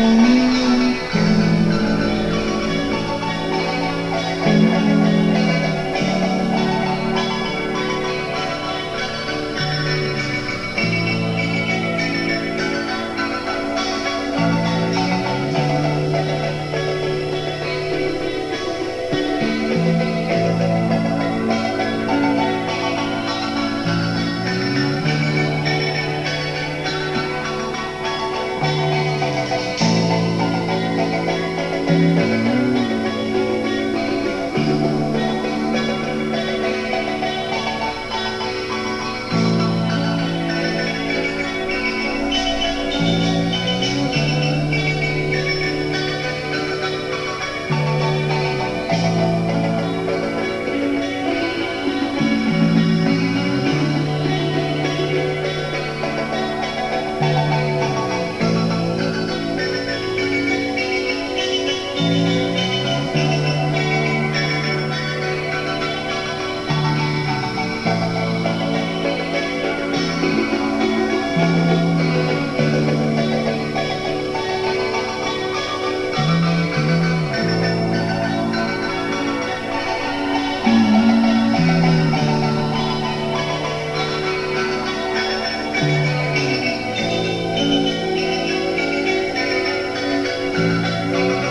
Música Música